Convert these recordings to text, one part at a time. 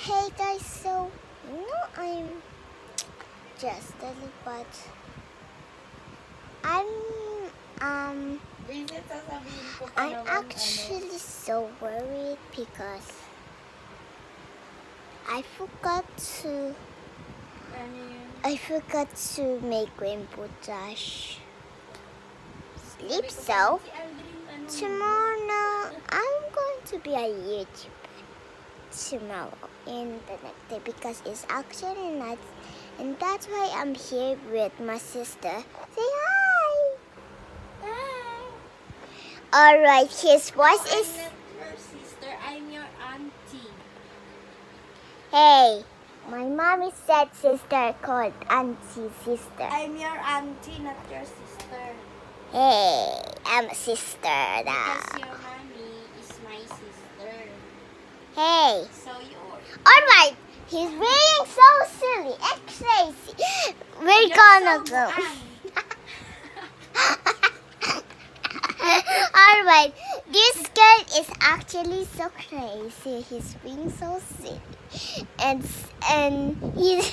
Hey guys, so you know I'm just a little but I'm um I'm actually so worried because I forgot to? I forgot to make Rainbow Dash sleep so tomorrow I'm going to be a YouTuber tomorrow in the next day because it's actually night and that's why I'm here with my sister. Say hi! Hi! Alright, his voice I'm is your sister, I'm your auntie. Hey, my mommy said sister called auntie sister. I'm your auntie, not your sister. Hey, I'm a sister Because now. your mommy is my sister. Hey, So you're... alright, he's being so silly and crazy. We're You're gonna so go. Alright, this girl is actually so crazy. He's being so silly. And and he's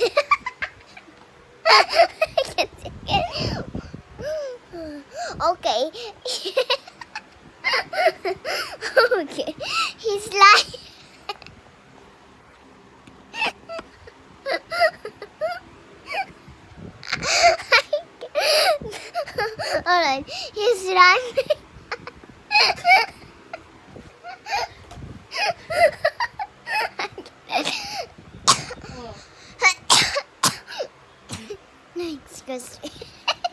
okay. Alright, he's running. No, me.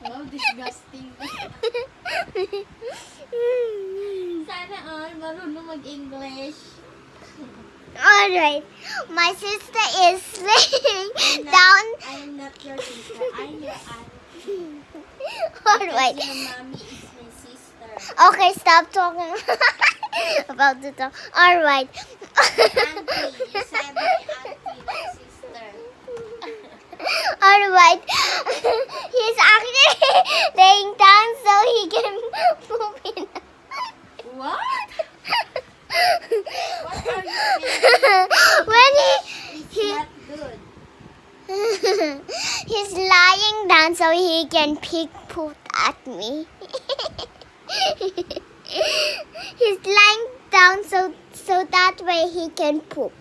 wow, disgusting. Sana all marunong mag-English. Alright, my sister is laying down. I'm not your sister, I'm your auntie. Alright. Because your mommy is my sister. Okay, stop talking about the dog. Alright. Auntie, you said my auntie, not sister. Alright. He's actually laying down so he can move in. What? What are you saying? when he, It's he not good. He's lying down so he can pick poop at me. he's lying down so so that way he can poop.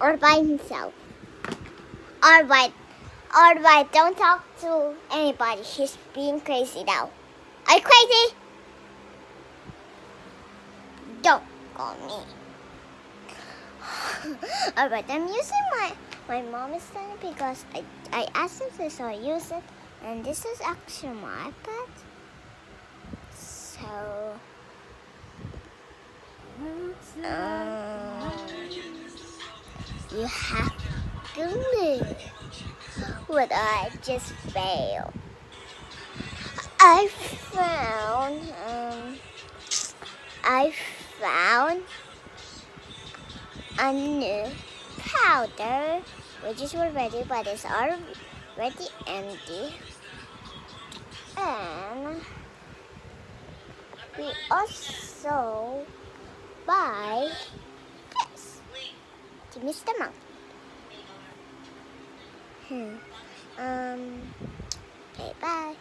Or by himself. Alright. Alright, don't talk to anybody. He's being crazy now. Are you crazy? Don't call me. Alright, I'm using my my mom is telling me because I I asked him to so I use it and this is actually my iPad. So um, you have to live. What I just failed. I found um I found a new powder, which is already, but it's already empty. And we also buy this to Mr. Monk. Hmm. Um. Okay, bye.